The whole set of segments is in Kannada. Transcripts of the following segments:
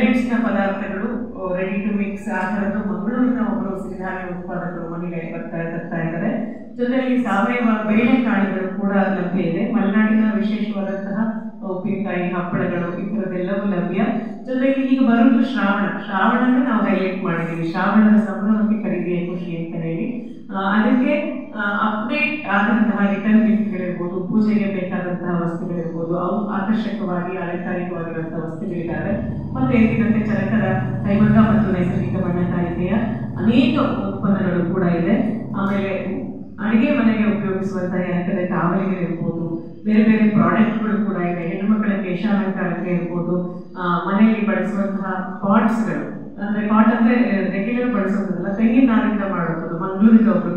ಹೆಚ್ಚಿನ ಪದಾರ್ಥಗಳು ರೆಡಿ ಟು ಮಿಕ್ಸ್ ಆ ಥರದ್ದು ಮಂಗಳೂರಿನ ಒಬ್ಬರು ಸಿರಿಧಾನ್ಯ ಉತ್ಪಾದಕರು ಮನೆಗೆ ಬರ್ತಾ, ತರ್ತಾ ಇದ್ದಾರೆ. ಜೊತೆಯಲ್ಲಿ ಸಾವಯವ ಬೇಳೆಕಾಳುಗಳು ಕೂಡ ಲಭ್ಯ ಇದೆ. ಮಲೆನಾಡಿನ ವಿಶೇಷವಾದಂತಹ ಉಪ್ಪಿನಕಾಯಿ ಹಪ್ಪಳಗಳು, ಈ ಥರದ್ದೆಲ್ಲವೂ ಲಭ್ಯ. ಜೊತೆಗೆ ಈಗ ಬರೋದು ಶ್ರಾವಣ. ಶ್ರಾವಣನ ನಾವು ಹೈಲೈಟ್ ಮಾಡಿದ್ದೀವಿ. ಶ್ರಾವಣದ ಸಂಭ್ರಮಕ್ಕೆ ಖರೀದಿಯ ಖುಷಿ ಅಂತ ಹೇಳಿ ಅದಕ್ಕೆ ಅಪ್ಡೇಟ್ ಆದಂತಹ ರಿಟರ್ನ್ ಗಿಫ್ಟ್ಗಳಿರ್ಬೋದು ಪೂಜೆಗೆ ಬೇಕಾದಂತಹ ವಸ್ತುಗಳಿರ್ಬೋದು, ಅವು ಆಕರ್ಷಕವಾಗಿ, ಅಲಂಕಾರಿಕವಾಗಿರುವಂತಹ ವಸ್ತುಗಳಿದ್ದಾವೆ. ಮತ್ತೆ ಎಂದಿನಂತೆ ಚರಕದ ಕೈಮಗ್ಗ ಮತ್ತು ನೈಸರ್ಗಿಕ ಬಣ್ಣಕಾರಿಕೆಯ ಅನೇಕ ಉತ್ಪನ್ನಗಳು ಕೂಡ ಇದೆ. ಆಮೇಲೆ ಅಡುಗೆ ಮನೆಗೆ ಉಪಯೋಗಿಸುವಂತಹ ಯಾಕಂದ್ರೆ ಕಾವಲಿಗಳಿರ್ಬೋದು ಬೇರೆ ಬೇರೆ ಪ್ರಾಡಕ್ಟ್ಗಳು ಕೂಡ ಇದೆ. ಹೆಣ್ಣುಮಕ್ಕಳ ಕೇಶಾಲಂಕಾರಕ್ಕೆ ಇರ್ಬೋದು ಮನೆಯಲ್ಲಿ ಬಳಸುವಂತಹ ಪಾಟ್ಸ್ಗಳು ಅಂದ್ರೆ ಪಾಟ್ ಅಂದ್ರೆ ರೆಗ್ಯುಲರ್ ಬಳಸೋದಲ್ಲ, ತೆಂಗಿನ ನಾರಿಂದ ಮಾಡುವಂಥದ್ದು ಮಂಗಳೂರಿಂದ ಒಬ್ಬರು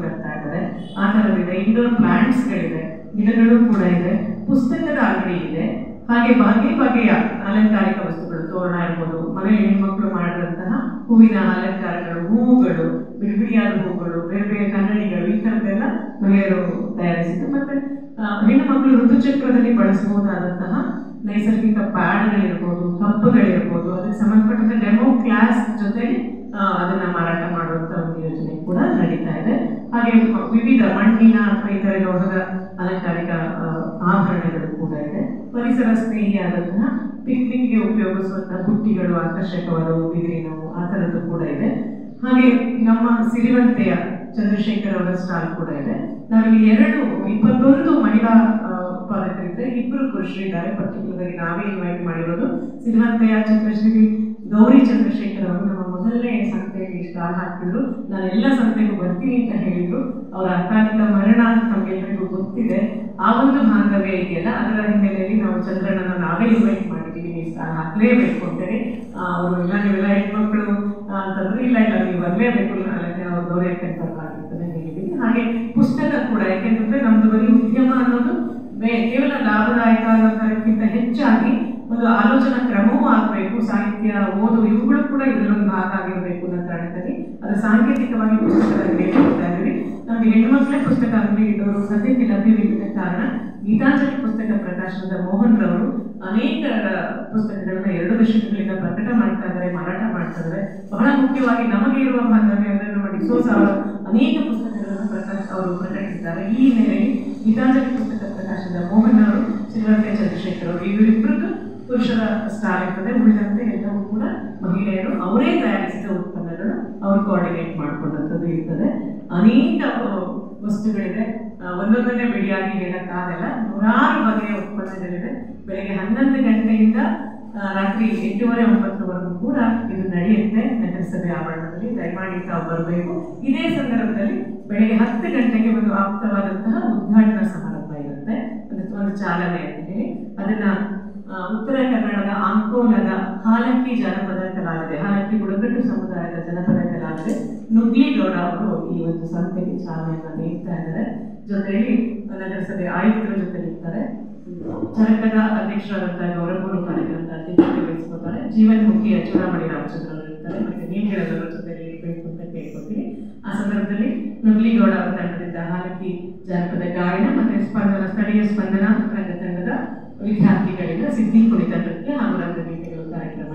ಆ ಇದೆ ಇಂಡೋರ್ ಪ್ಲಾಂಟ್ಸ್ಗಳಿದೆ ಗಿಡಗಳು ಕೂಡ ಇದೆ, ಪುಸ್ತಕದ ಅಂಗಡಿ ಇದೆ. ಹಾಗೆ ಬಗೆ ಬಗೆಯ ಅಲಂಕಾರಿಕ ವಸ್ತುಗಳು ತೋರಣ ಇರ್ಬೋದು. ಮನೆಯಲ್ಲಿ ಹೆಣ್ಮಕ್ಳು ಮಾಡಿದಂತಹ ಹೂವಿನ ಅಲಂಕಾರಗಳು, ಹೂವುಗಳು, ಬಿಡಿ ಬಿಡಿಯಾದ ಹೂವುಗಳು, ಬೇರೆ ಬೇರೆ ಕನ್ನಡಿಗಳು, ಈ ಥರದ್ದೆಲ್ಲ ಮಹಿಳೆಯರು ತಯಾರಿಸಿದ್ದು. ಮತ್ತೆ ಹೆಣ್ಣು ಮಕ್ಕಳು ಋತುಚಕ್ರದಲ್ಲಿ ಬಳಸಬಹುದಾದಂತಹ ನೈಸರ್ಗಿಕ ಪ್ಯಾಡ್ಗಳಿರ್ಬೋದು, ಕಪ್ಪುಗಳಿರ್ಬೋದು, ಅದಕ್ಕೆ ಸಂಬಂಧಪಟ್ಟಂತ ಡೆಮೋ ಕ್ಲಾಸ್ ಜೊತೆಗೆ ಅದನ್ನ ಮಾರಾಟ ಮಾಡುವಂತ ಒಂದು ಯೋಜನೆ ಕೂಡ ನಡೀತಾ ಇದೆ. ಹಾಗೆ ವಿವಿಧ ಮಣ್ಣಿನ ಅಥವಾ ಇತರ ಲೋಹದ ಅಲಂಕಾರಿಕ ಆಭರಣಗಳು ಕೂಡ ಇದೆ. ಪರಿಸರ ಸ್ನೇಹಿಯಾದಂತಹ ಪಿಕ್ನಿಕ್ಗೆ ಉಪಯೋಗಿಸುವಂತಹ ಬುಟ್ಟಿಗಳು ಆಕರ್ಷಕವಾದವು ಬಿದಿರಿನವು ಆ ಥರದ್ದು ಕೂಡ ಇದೆ. ಹಾಗೆ ನಮ್ಮ ಸಿರಿವಂತೆಯ ಚಂದ್ರಶೇಖರ್ ಅವರ ಸ್ಟಾಲ್ ಕೂಡ ಇದೆ. ನಾವಿಲ್ಲಿ ಎರಡು, ಇಪ್ಪತ್ತೊಂದು ಮಹಿಳಾ ಉತ್ಪಾದಕರಿದ್ದರೆ ಇಬ್ಬರು ಪುರುಷರಿದ್ದಾರೆ. ಪರ್ಟಿಕ್ಯುಲರ್ ಆಗಿ ನಾವೇ ಇನ್ವೈಟ್ ಮಾಡಿರೋದು ಸಿರಿವಂತೆಯ ಚಂದ್ರಶ್ರೀ ಗೌರಿ ಚಂದ್ರಶೇಖರ್ ಅವರು ನಮ್ಮ ಮೊದಲನೇ ಸಂತೆಗೆ ಸ್ಟಾರ್ಟ್ ಹಾಕಿದ್ರು. ನಾನು ಎಲ್ಲ ಸಂತೆಗೂ ಬರ್ತೀನಿ ಅಂತ ಹೇಳಿದ್ರು. ಅವರ ಅಕಾಲಿಕ ಮರಣ ನಮ್ಗೆಲ್ಲರಿಗೂ ಗೊತ್ತಿದೆ. ಆ ಒಂದು ಬಾಂಧವ್ಯ ಇದೆಯಲ್ಲ, ಅದರ ಹಿನ್ನೆಲೆಯಲ್ಲಿ ನಾವು ಚಂದ್ರನನ್ನ ನಾವೇ ಇನ್ವೈಟ್ ಮಾಡಿದ್ದೀವಿ. ನೀವು ಸ್ಟಾರ್ ಹಾಕಲೇಬೇಕು ಅಂತೇಳಿ. ಅವರು ಇಲ್ಲ, ನೀವೆಲ್ಲ ಹೆಣ್ಮಕ್ಳು ಅಂತಂದ್ರೆ ಇಲ್ಲ ಇಲ್ಲ, ನೀವು ಬರಲೇಬೇಕು. ನಾಳೆ ಅವ್ರು ಗೌರಿ ಪರವಾಗಿರ್ತದೆ ಹೇಳಿದ್ದೀನಿ ಹಾಗೆ ಪುಸ್ತಕ ಕೂಡ, ಯಾಕೆಂತಂದ್ರೆ ನಮ್ದು ಬರೀ ಉದ್ಯಮ ಅನ್ನೋದು ಕೇವಲ ಲಾಭದಾಯಕ ಅನ್ನೋದಕ್ಕಿಂತ ಹೆಚ್ಚಾಗಿ ಒಂದು ಆಲೋಚನಾ ಕ್ರಮವೂ ಆಗಬೇಕು ಸಾಹಿತ್ಯ ಓದು ಇವುಗಳು ಕೂಡ ಇದರಲ್ಲೊಂದು ಭಾಗ ಆಗಿರಬೇಕು ಅನ್ನೋ ಕಾರಣದಲ್ಲಿ ಅದು ಸಾಂಕೇತಿಕವಾಗಿ ಪುಸ್ತಕದ ಅಂಗಡಿ ಹೋಗ್ತಾ ಇದ್ದೀವಿ ನಮಗೆ ಹೆಣ್ಮಕ್ಳೇ ಪುಸ್ತಕ ಅಂಗಡಿ ಇದ್ದವರು ಸದ್ಯಕ್ಕೆ ಲಭ್ಯವಿಲ್ಲದ ಕಾರಣ ಗೀತಾಂಜಲಿ ಪುಸ್ತಕ ಪ್ರಕಾಶನದ ಮೋಹನ್ ರವರು ಅನೇಕ ಪುಸ್ತಕಗಳನ್ನ ಎರಡು ದಶಕಗಳಿಂದ ಪ್ರಕಟ ಮಾಡ್ತಾ ಇದ್ದಾರೆ, ಮಾರಾಟ ಮಾಡ್ತಾ ಇದ್ದಾರೆ. ಬಹಳ ಮುಖ್ಯವಾಗಿ ನಮಗೆ ಇರುವ ಬಾಂಧವ್ಯ ಅಂದರೆ ನಮ್ಮ ಡಿಸೋಸ್ ಅವರ ಅನೇಕ ಪುಸ್ತಕಗಳನ್ನು ಪ್ರಕಾಶ ಅವರು ಪ್ರಕಟಿಸಿದ್ದಾರೆ. ಈ ಹಿನ್ನೆಲೆಯಲ್ಲಿ ಗೀತಾಂಜಲಿ ಪುಸ್ತಕ ಪ್ರಕಾಶನದ ಮೋಹನ್ ಅವರು ಚಂದ್ರಶೇಖರ್ ಅವರು ಇವರಿಬ್ಬರದ್ದು ಪುರುಷರ ಸ್ಟಾರ್ ಇರ್ತದೆ ಉಳಿದಂತೆ ಎಲ್ಲವೂ ಕೂಡ ಮಹಿಳೆಯರು ಅವರೇ ತಯಾರಿಸಿದ ಉತ್ಪನ್ನಗಳು ಅವರು ಕೋಆರ್ಡಿನೇಟ್ ಮಾಡ್ಕೊಂಡಂಥದ್ದು ಇರ್ತದೆ. ಅನೇಕ ವಸ್ತುಗಳಿದೆ. ಒಂದೊಂದನೇ ಒಂದೊಂದನ್ನೇ ಬಿಡಿಯಾಗಿ ಹೇಳಕ್ಕಾಗಲ್ಲ ನೂರಾರು ಬಗೆಯ ಉತ್ಪನ್ನಗಳಿದೆ ಬೆಳಗ್ಗೆ ಹನ್ನೊಂದು ಗಂಟೆಯಿಂದ ರಾತ್ರಿ ಎಂಟೂವರೆ ಒಂಬತ್ತರವರೆಗೂ ಕೂಡ ಇದು ನಡೆಯುತ್ತೆ. ನಗರಸಭೆ ಆವರಣದಲ್ಲಿ ದಯಮಾಡಿ ತಾವು ಬರಬೇಕು. ಇದೇ ಸಂದರ್ಭದಲ್ಲಿ ಬೆಳಗ್ಗೆ ಹತ್ತು ಗಂಟೆಗೆ ಒಂದು ಆಪ್ತವಾದಂತಹ ಉದ್ಘಾಟನಾ ಸಮಾರಂಭ ಇರುತ್ತೆ. ಒಂದು ಚಾಲನೆ ಅಂತ ಹೇಳಿ. ಅದನ್ನ ಉತ್ತರ ಕನ್ನಡದ ಅಂಕೋಲದ ಹಾಲಕ್ಕಿ ಜಾನಪದ ಕಲಾವಿದೆ. ಹಾಲಕ್ಕಿ ಬುಡಕಟ್ಟು ಸಮುದಾಯದ ಜನಪದ ಕಲಾವಿದೆ ನುಗ್ಲಿಗೌಡ ಅವರು ಈ ಒಂದು ಸಂತೆಗೆ ಚಾಲನೆಯನ್ನು ನೀಡ್ತಾ ಇದ್ದಾರೆ. ಜೊತೆಯಲ್ಲಿ ನಗರಸಭೆ ಆಯುಕ್ತರ ಜೊತೆ ಇರ್ತಾರೆ ಚರಕದ ಅಧ್ಯಕ್ಷರಾದಂತಹ ಗೌರವಗಳು ಕಾರ್ಯಕ್ರಮದ ಅಧ್ಯಕ್ಷತೆ ವಹಿಸ್ಕೋತಾರೆ ಜೀವನ್ಮುಖಿಯ ಚೂಡಾಮಣಿ ರಾಮಚಂದ್ರ ಅವರು ಇರ್ತಾರೆ. ಮತ್ತೆ ನೀಂಗೆಳದವರ ಜೊತೆಯಲ್ಲಿ ಇರಬೇಕು ಅಂತ ಕೇಳ್ಕೊತೀನಿ ಆ ಸಂದರ್ಭದಲ್ಲಿ ನುಗ್ಲಿಗೌಡ ಅವರ ತಂಡದಿಂದ ಹಾಲಕ್ಕಿ ಜಾನಪದ ಗಾಯನ ಮತ್ತೆ ಸ್ಪಂದನ, ಸ್ಥಳೀಯ ಸ್ಪಂದನ ರಂಗ ತಂಡದ ವಿದ್ಯಾರ್ಥಿಗಳಿಂದ ಸಿದ್ಧಿ ಕುಣಿತ ನೃತ್ಯ ಹಾಗೂ ರಂಗಗೀತೆಗಳು ಕಾರ್ಯಕ್ರಮ